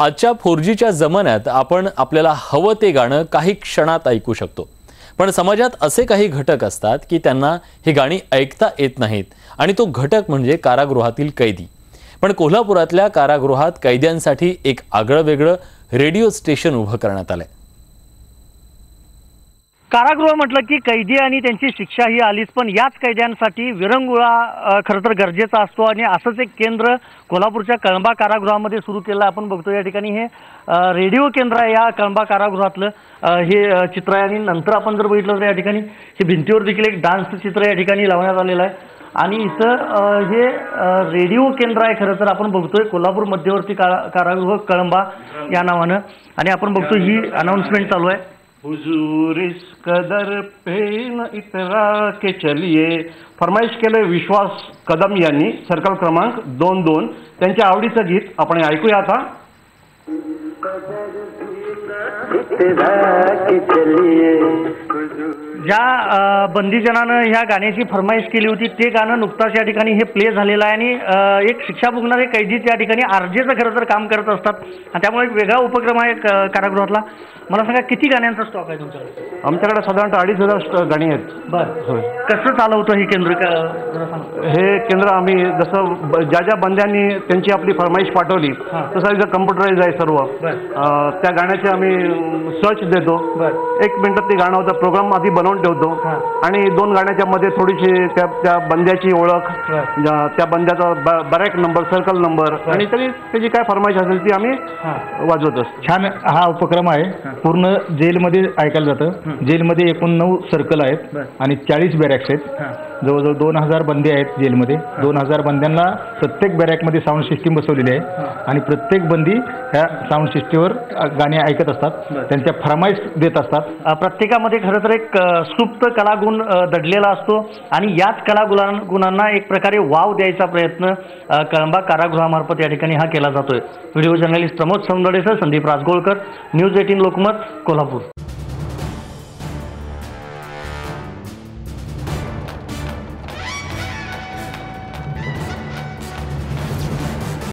आजच्या फोर जीच्या जमान्यात आपण आपल्याला हवं ते गाणं काही क्षणात ऐकू शकतो. पण समाजात असे काही घटक असतात की त्यांना ही गाणी ऐकता येत नाहीत आणि तो घटक म्हणजे कारागृहातील कैदी. पण कोल्हापुरातल्या कारागृहात कैद्यांसाठी एक आगळं वेगळं रेडिओ स्टेशन उभं करण्यात आलंय. कारागृह म्हटलं की कैदी आणि त्यांची शिक्षा ही आलीच पण याच कैद्यांसाठी विरंगुळा खरं तर गरजेचा असतो. आणि असंच एक केंद्र कोल्हापूरच्या कळंबा कारागृहामध्ये सुरू केलं आपण बघतो या ठिकाणी हे रेडिओ केंद्र आहे या कळंबा कारागृहातलं. हे चित्र आहे. आणि नंतर आपण जर बघितलं तर या ठिकाणी हे भिंतीवर देखील एक डान्सचं चित्र या ठिकाणी लावण्यात आलेलं आहे. आणि इथं हे रेडिओ केंद्र आहे खरं तर आपण बघतोय. कोल्हापूर मध्यवर्ती कारा कारागृह कळंबा या नावानं. आणि आपण बघतो ही अनाऊन्समेंट चालू आहे. हुजूर इस कदर पे न इतरा के चलिए. फरमाईश केले विश्वास कदम यांनी सर्कल क्रमांक दोन दोन. त्यांच्या आवडीचं गीत आपण ऐकूया आता. ज्या बंदीजनानं ह्या गाण्याची फरमाईश केली होती. ते गाणं नुकताच या ठिकाणी हे प्ले झालेलं आहे आणि एक शिक्षा भोगणारे कैदी त्या ठिकाणी आरजेचं खरं तर काम करत असतात. आणि त्यामुळे एक वेगळा उपक्रम आहे कारागृहातला. मला सांगा किती गाण्यांचा स्टॉक आहे तुमच्याकडे? आमच्याकडे साधारणतः अडीच हजार गाणी आहेत. बरं. कसं चालवतं हे केंद्र. हे केंद्र आम्ही जसं ज्या ज्या बंद्यांनी त्यांची आपली फरमाईश पाठवली. तसं इथं कम्प्युटराईज आहे सर्व. त्या गाण्याचे आम्ही सर्च देतो. एक मिनिटात ते गाणं होतं प्रोग्राम आधी बनवून ठेवतो. आणि दोन गाण्याच्या मध्ये थोडीशी त्या त्या बंद्याची ओळख त्या बंद्याचा ब- बरॅक नंबर सर्कल नंबर. आणि तरी त्याची काय फरमाईश असेल ती आम्ही हां. वाजवत असतो. छान हा उपक्रम आहे. पूर्ण जेलमध्ये ऐकायला जातं. जेलमध्ये एकूण नऊ सर्कल आहेत. आणि चाळीस बॅरॅक्स आहेत. हां. जवळजवळ दोन हजार बंदी आहेत जेलमध्ये. दोन हजार बंद्यांना प्रत्येक बॅरॅकमध्ये साऊंड सिस्टीम बसवलेली आहे. आणि प्रत्येक बंदी ह्या साऊंड सिस्टीमवर गाणी ऐकत असतात. त्यांच्या फरमाईश देत असतात. प्रत्येकामध्ये खरं तर एक सुप्त कलागुण दडलेला असतो आणि याच कलागुणां गुणांना एक प्रकारे वाव द्यायचा प्रयत्न कळंबा कारागृहामार्फत या ठिकाणी हा केला जातोय. व्हिडिओ जर्नलिस्ट प्रमोद सौंदडेसह संदीप राजगोळकर न्यूज एटीन लोकमत कोल्हापूर.